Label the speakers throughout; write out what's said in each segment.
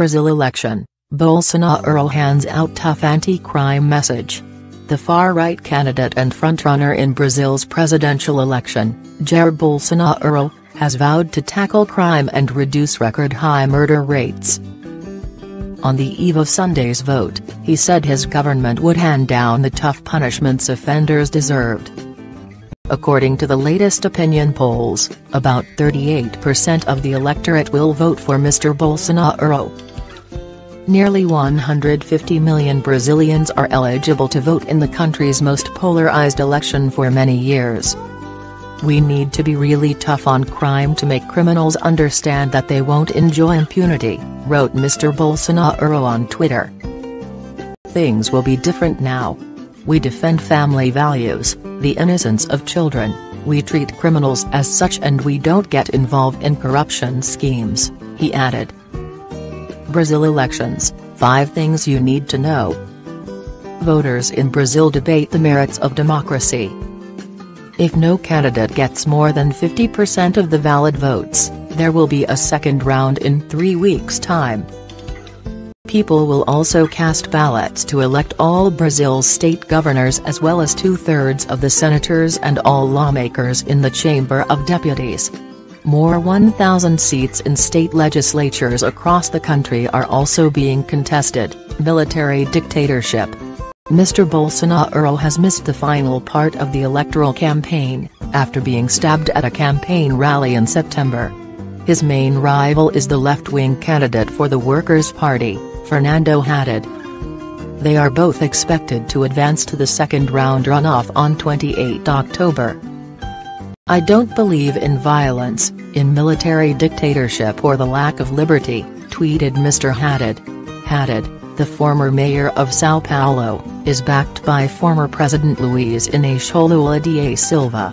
Speaker 1: Brazil election, Bolsonaro hands out tough anti-crime message. The far-right candidate and frontrunner in Brazil's presidential election, Jair Bolsonaro, has vowed to tackle crime and reduce record-high murder rates. On the eve of Sunday's vote, he said his government would hand down the tough punishments offenders deserved. According to the latest opinion polls, about 38% of the electorate will vote for Mr. Bolsonaro. Nearly 150 million Brazilians are eligible to vote in the country's most polarized election for many years. We need to be really tough on crime to make criminals understand that they won't enjoy impunity, wrote Mr. Bolsonaro on Twitter. Things will be different now. We defend family values, the innocence of children, we treat criminals as such and we don't get involved in corruption schemes, he added. Brazil elections, 5 things you need to know. Voters in Brazil debate the merits of democracy. If no candidate gets more than 50% of the valid votes, there will be a second round in three weeks' time. People will also cast ballots to elect all Brazil's state governors as well as two-thirds of the senators and all lawmakers in the Chamber of Deputies. More 1,000 seats in state legislatures across the country are also being contested, military dictatorship, Mr. Bolsonaro has missed the final part of the electoral campaign, after being stabbed at a campaign rally in September. His main rival is the left-wing candidate for the Workers' Party, Fernando Haddad. They are both expected to advance to the second round runoff on 28 October. I don't believe in violence, in military dictatorship or the lack of liberty, tweeted Mr. Haddad. Haddad, the former mayor of Sao Paulo, is backed by former President Luiz Inácio Lula da Silva.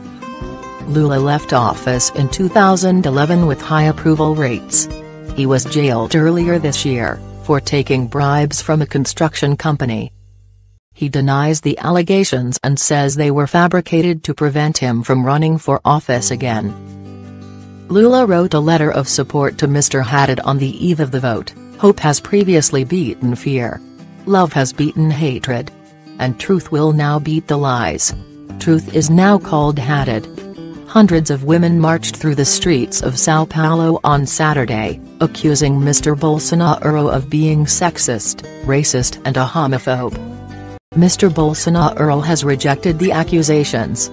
Speaker 1: Lula left office in 2011 with high approval rates. He was jailed earlier this year, for taking bribes from a construction company. He denies the allegations and says they were fabricated to prevent him from running for office again. Lula wrote a letter of support to Mr. Haddad on the eve of the vote. Hope has previously beaten fear. Love has beaten hatred. And truth will now beat the lies. Truth is now called Haddad. Hundreds of women marched through the streets of Sao Paulo on Saturday, accusing Mr. Bolsonaro of being sexist, racist and a homophobe. Mr. Bolsonaro has rejected the accusations.